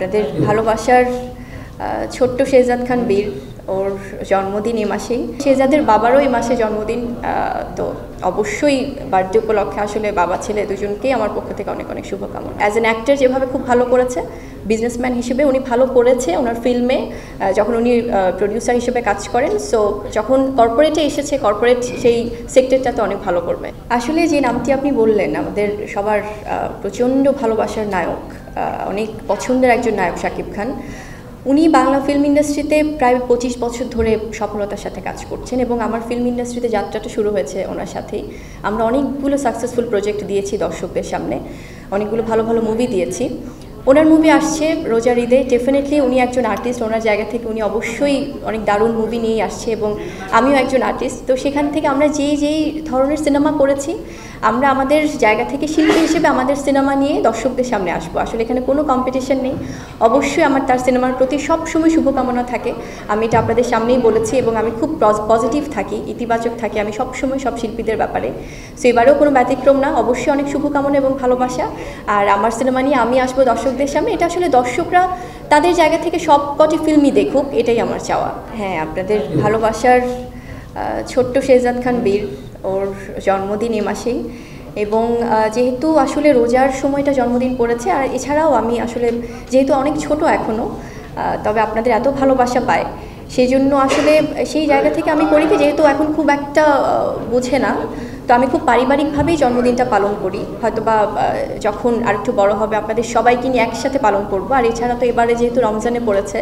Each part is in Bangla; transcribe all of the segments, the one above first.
আপনাদের ভালোবাসার ছোট্ট শেহজাদ খান বীর ওর জন্মদিন এ মাসেই। শেহজাদের বাবারও এই মাসে জন্মদিন তো অবশ্যই বার্থডে উপলক্ষে আসলে বাবা, ছেলে দুজনকেই আমার পক্ষ থেকে অনেক অনেক শুভকামনা। অ্যাজ অ্যান অ্যাক্টর যেভাবে খুব ভালো করেছে বিজনেসম্যান হিসেবে উনি ভালো করেছে ওনার ফিল্মে যখন উনি প্রডিউসার হিসেবে কাজ করেন। সো যখন কর্পোরেটে এসেছে কর্পোরেট সেই সেক্টরটাতে অনেক ভালো করবে। আসলে যে নামটি আপনি বললেন, আমাদের সবার প্রচণ্ড ভালোবাসার নায়ক অনেক পছন্দের একজন নায়ক শাকিব খান। উনি বাংলা ফিল্ম ইন্ডাস্ট্রিতে প্রায় পঁচিশ বছর ধরে সফলতার সাথে কাজ করছেন এবং আমার ফিল্ম ইন্ডাস্ট্রিতে যাত্রাটা শুরু হয়েছে ওনার সাথেই। আমরা অনেকগুলো সাকসেসফুল প্রজেক্ট দিয়েছি দর্শকদের সামনে, অনেকগুলো ভালো ভালো মুভি দিয়েছি। ওনার মুভি আসছে রোজার ঈদে। ডেফিনেটলি উনি একজন আর্টিস্ট ওনার জায়গা থেকে উনি অবশ্যই অনেক দারুণ মুভি নিয়েই আসছে এবং আমিও একজন আর্টিস্ট তো সেখান থেকে আমরা যেই যেই ধরনের সিনেমা করেছি আমরা আমাদের জায়গা থেকে শিল্পী হিসেবে আমাদের সিনেমা নিয়ে দর্শকদের সামনে আসব। আসলে এখানে কোনো কম্পিটিশন নেই। অবশ্যই আমার তার সিনেমার প্রতি সবসময় শুভকামনা থাকে। আমি এটা আপনাদের সামনেই বলেছি এবং আমি খুব পজিটিভ থাকি, ইতিবাচক থাকি। আমি সবসময় সব শিল্পীদের ব্যাপারে। সো এবারেও কোনো ব্যতিক্রম না। অবশ্যই অনেক শুভকামনা এবং ভালোবাসা। আর আমার সিনেমা নিয়ে আমি আসব দর্শকদের সামনে। এটা আসলে দর্শকরা তাদের জায়গা থেকে সব কটি ফিল্মই দেখুক, এটাই আমার চাওয়া। হ্যাঁ আপনাদের ভালোবাসার ছোট্ট শেহজাদ খান বীর। ওর জন্মদিন এ মাসেই। এবং যেহেতু আসলে রোজার সময়টা জন্মদিন পড়েছে, আর এছাড়াও আমি আসলে যেহেতু অনেক ছোট এখনও তবে আপনাদের এত ভালোবাসা পায়। সেই জন্য আসলে সেই জায়গা থেকে আমি করি কি যেহেতু এখন খুব একটা বোঝে না। তো আমি খুব পারিবারিকভাবেই জন্মদিনটা পালন করি। হয়তো বা যখন আর একটু বড় হবে, আপনাদের সবাইকে নিয়ে একসাথে পালন করব। আর এছাড়া তো এবারে যেহেতু রমজানে পড়েছে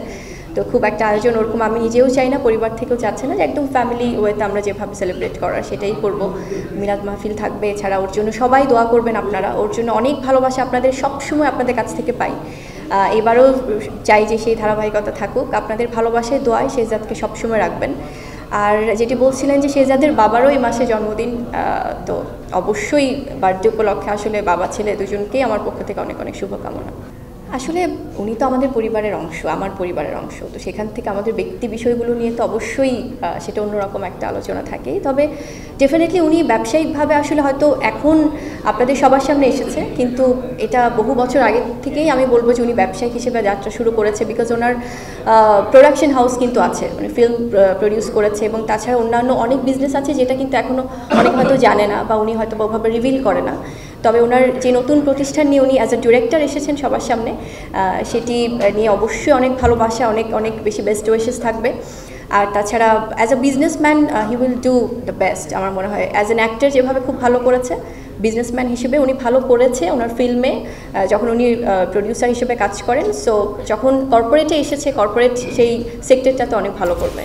তো খুব একটা আয়োজন ওরকম আমি নিজেও চাই না, পরিবার থেকেও চাচ্ছে না যে একদম ফ্যামিলি ওয়েতে আমরা যেভাবে সেলিব্রেট করার সেটাই করব। মিলাদ মাহফিল থাকবে, এছাড়া ওর জন্য সবাই দোয়া করবেন আপনারা। ওর জন্য অনেক ভালোবাসা আপনাদের সবসময় আপনাদের কাছ থেকে পাই। এবারও চাই যে সেই ধারাবাহিকতা থাকুক। আপনাদের ভালোবাসায় দোয়ায় শেহজাদকে সবসময় রাখবেন। আর যেটি বলছিলেন যে শেজাদের বাবারও এই মাসে জন্মদিন তো অবশ্যই বার্থডে উপলক্ষে আসলে বাবা, ছেলে দুজনকেই আমার পক্ষ থেকে অনেক অনেক শুভকামনা। আসলে উনি তো আমাদের পরিবারের অংশ, আমার পরিবারের অংশ, তো সেখান থেকে আমাদের ব্যক্তি বিষয়গুলো নিয়ে তো অবশ্যই সেটা অন্যরকম একটা আলোচনা থাকে তবে ডেফিনেটলি উনি ব্যবসায়িকভাবে আসলে হয়তো এখন আপনাদের সবার সামনে এসেছে, কিন্তু এটা বহু বছর আগে থেকেই আমি বলব যে উনি ব্যবসায়িক হিসেবে যাত্রা শুরু করেছে বিকজ ওনার প্রোডাকশন হাউস কিন্তু আছে মানে ফিল্ম প্রডিউস করেছে এবং তাছাড়া অন্যান্য অনেক বিজনেস আছে যেটা কিন্তু এখনও অনেক হয়তো জানে না বা উনি হয়তো ওভাবে রিভিল করে না। তবে ওনার যে নতুন প্রতিষ্ঠান নিয়ে উনি অ্যাজ এ ডিরেক্টর এসেছেন সবার সামনে সেটি নিয়ে অবশ্যই অনেক ভালোবাসা, অনেক অনেক বেশি বেস্ট ওয়েসেস থাকবে। আর তাছাড়া as a businessman he will do the best আমার মনে হয়। অ্যাজ অ্যান অ্যাক্টর যেভাবে খুব ভালো করেছে বিজনেসম্যান হিসেবে উনি ভালো করেছে ওনার ফিল্মে যখন উনি প্রডিউসার হিসেবে কাজ করেন। সো যখন কর্পোরেটে এসেছে কর্পোরেট সেই সেক্টরটা তো অনেক ভালো করবে।